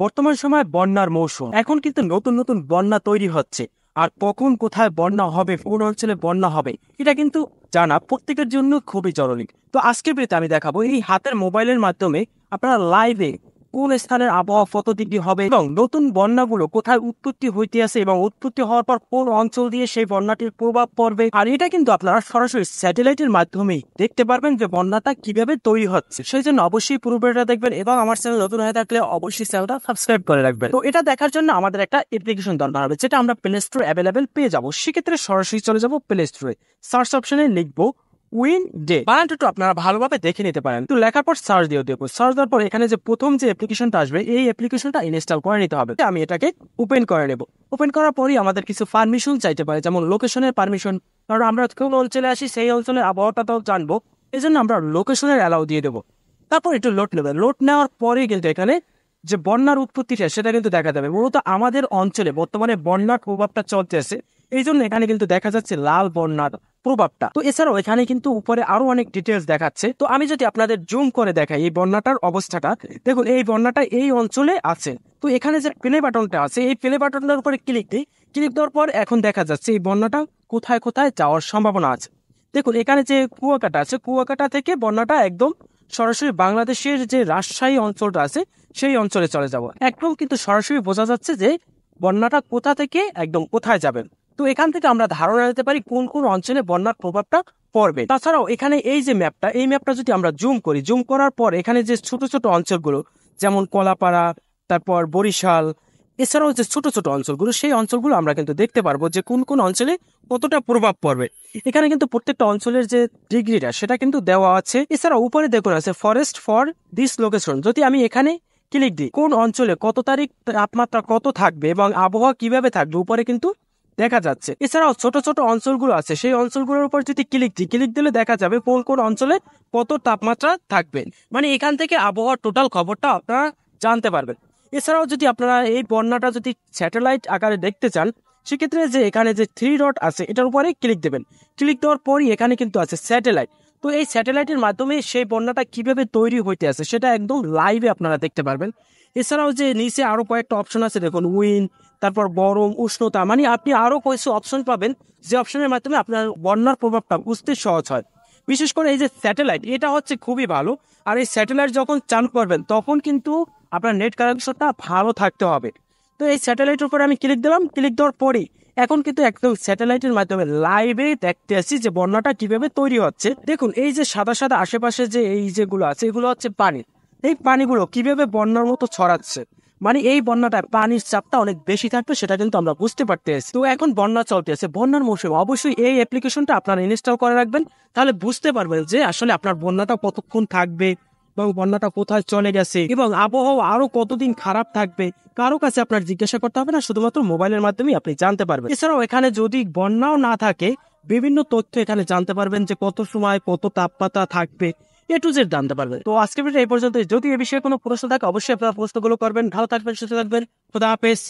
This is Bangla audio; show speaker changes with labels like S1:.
S1: বর্তমান সময় বন্যার মৌসুম। এখন কিন্তু নতুন নতুন বন্যা তৈরি হচ্ছে। আর কখন কোথায় বন্যা হবে, কোন অঞ্চলে বন্যা হবে, এটা কিন্তু জানা প্রত্যেকের জন্য খুবই জরুরি। তো আজকের ভিডিওতে আমি দেখাবো এই হাতের মোবাইলের মাধ্যমে আপনারা লাইভে কোন স্থানের আবহাওয়া কত ডিগ্রি হবে এবং নতুন বন্যাগুলো কোথায় উৎপত্তি হইতে আছে এবং উৎপত্তি হওয়ার পর কোন অঞ্চল দিয়ে সেই বন্যাটির প্রভাব পড়বে? আর এটা কিন্তু আপনারা সরাসরি স্যাটেলাইটের মাধ্যমেই দেখতে পারবেন যে বন্যাটা কীভাবে তৈরি হচ্ছে। সেই জন্য অবশ্যই পুরো দেখবেন এবং আমার চ্যানেল নতুন হয়ে থাকলে অবশ্যই চ্যানেলটা সাবস্ক্রাইব করে রাখবেন। তো এটা দেখার জন্য আমাদের একটা অ্যাপ্লিকেশন দরকার হবে, যেটা আমরা প্লে স্টোর অ্যাভেলেবেল পেয়ে যাব। সেক্ষেত্রে সরাসরি চলে যাব প্লে স্টোরে সার্চ অপশনে লিখব উইন ডে বানানটা আপনারা ভালোভাবে দেখে নিতে পারেন। তো লেখার পর সার্চ দিয়ে দেবো সার্চ দেওয়ার পর এখানে যে প্রথম যে অ্যাপ্লিকেশনটা আসবে, এই অ্যাপ্লিকেশনটা ইনস্টল করে নিতে হবে। আমি এটাকে ওপেন করে নেব। ওপেন করার পরই আমাদের কিছু পারমিশন চাইতে পারে, যেমন লোকেশনের পারমিশন। কারণ আমরা কোন অঞ্চলে আসি, সেই অঞ্চলের আবহাওয়াটা তো জানব। এই জন্য আমরা লোকেশনের অ্যালাউ দিয়ে দেবো। তারপর একটু লোড নেবে লোড নেওয়ার পরেই কিন্তু এখানে যে বন্যার উৎপত্তিটা, সেটা কিন্তু দেখা যাবে। মূলত আমাদের অঞ্চলে বর্তমানে বন্যার প্রভাবটা চলতেছে। এই জন্য এখানে কিন্তু দেখা যাচ্ছে লাল বন্যার প্রভাবটা। তো এছাড়াও এখানে কিন্তু উপরে আরও অনেক ডিটেলস দেখাচ্ছে। তো আমি যদি আপনাদের জুম করে দেখাই এই বন্যাটার অবস্থাটা, দেখুন এই বন্যাটা এই অঞ্চলে আছে। তো এখানে যে প্লে বাটনটা আছে, এই প্লে বাটনটার উপরে ক্লিক দিই। ক্লিক দেওয়ার পর এখন দেখা যাচ্ছে এই বন্যাটা কোথায় কোথায় যাওয়ার সম্ভাবনা আছে। দেখুন এখানে যে কুয়াকাটা আছে, কুয়াকাটা থেকে বন্যাটা একদম সরাসরি বাংলাদেশের যে রাজশাহী অঞ্চলটা আছে, সেই অঞ্চলে চলে যাব। একদম কিন্তু সরাসরি বোঝা যাচ্ছে যে বন্যাটা কোথা থেকে একদম কোথায় যাবেন তো এখান থেকে আমরা ধারণা নিতে পারি কোন কোন অঞ্চলে বন্যার প্রভাবটা পড়বে। তাছাড়াও এখানে এই যে ম্যাপটা, এই ম্যাপটা যদি আমরা জুম করি, জুম করার পর এখানে যে ছোট ছোট অঞ্চলগুলো, যেমন কলাপাড়া, তারপর বরিশাল, এছাড়াও যে ছোট ছোট অঞ্চলগুলো, সেই অঞ্চলগুলো আমরা কিন্তু দেখতে পারব যে কোন কোন অঞ্চলে কতটা প্রভাব পড়বে। এখানে কিন্তু প্রত্যেকটা অঞ্চলের যে ডিগ্রিটা, সেটা কিন্তু দেওয়া আছে। এছাড়া উপরে দেখুন আছে ফরেস্ট ফর দিস লোকেশন যদি আমি এখানে ক্লিক দিই, কোন অঞ্চলে কত তারিখ, তাপমাত্রা কত থাকবে এবং আবহাওয়া কীভাবে থাকবে, উপরে কিন্তু দেখা যাচ্ছে। এছাড়াও ছোট ছোট অঞ্চলগুলো আছে। সেই অঞ্চলগুলোর উপর যদি ক্লিক দিই ক্লিক দিলে দেখা যাবে কোন কোন অঞ্চলে কত তাপমাত্রা থাকবে। মানে এখান থেকে আবহাওয়ার টোটাল খবরটা আপনারা জানতে পারবেন। এছাড়াও যদি আপনারা এই বন্যাটা যদি স্যাটেলাইট আকারে দেখতে চান, সেক্ষেত্রে যে এখানে যে থ্রি ডট আছে, এটার উপরে ক্লিক দেবেন। ক্লিক দেওয়ার পরই এখানে কিন্তু আছে স্যাটেলাইট তো এই স্যাটেলাইটের মাধ্যমে সেই বন্যাটা কীভাবে তৈরি হইতে আছে, সেটা একদম লাইভে আপনারা দেখতে পারবেন। এছাড়াও যে নিচে আরও কয়েকটা অপশন আছে, দেখুন উইন তারপর গরম, উষ্ণতা মানে আপনি আরও কিছু অপশন পাবেন, যে অপশনের মাধ্যমে আপনার বন্যার প্রভাবটা বুঝতে সহজ হয়। বিশেষ করে এই যে স্যাটেলাইট এটা হচ্ছে খুবই ভালো। আর এই স্যাটেলাইট যখন চালু করবেন, তখন কিন্তু আপনার নেট কানেকশনটা ভালো থাকতে হবে। তো এই স্যাটেলাইটের উপরে আমি ক্লিক দিলাম ক্লিক দেওয়ার পরেই এখন কিন্তু একদম স্যাটেলাইটের মাধ্যমে লাইভে দেখতে আসি যে বন্যাটা কীভাবে তৈরি হচ্ছে। দেখুন, এই যে সাদা সাদা আশেপাশে যে এই যেগুলো আছে, এগুলো হচ্ছে পানি। এই পানিগুলো কীভাবে বন্যার মতো ছড়াচ্ছে? মানে এই বন্যাটা পানির চাপটা অনেক বেশি থাকবে, সেটা কিন্তু আমরা বুঝতে পারতেছি। তো এখন বন্যা চলতেছে, বন্যার মৌসুম। অবশ্যই এই অ্যাপ্লিকেশনটা আপনারা ইনস্টল করে রাখবেন, তাহলে বুঝতে পারবেন যে আসলে আপনার বন্যাটা কতক্ষণ থাকবে এবং বন্যাটা কোথায় চলে গেছে এবং আবহাওয়া আরও কতদিন খারাপ থাকবে, কারও কাছে আপনার জিজ্ঞাসা করতে হবে না, শুধুমাত্র মোবাইলের মাধ্যমে আপনি জানতে পারবেন। এছাড়াও এখানে যদি বন্যাও না থাকে, বিভিন্ন তথ্য এখানে জানতে পারবেন যে কত সময় কত তাপমাত্রা থাকবে। এ টু জেড জানতে পারবেন তো আজকে এই পর্যন্ত যদি এ বিষয়ে কোনো প্রশ্ন থাকে, অবশ্যই আপনারা প্রশ্নগুলো করবেন। ভালো থাকবেন, সুস্থ থাকবেন। খোদা হাফেজ।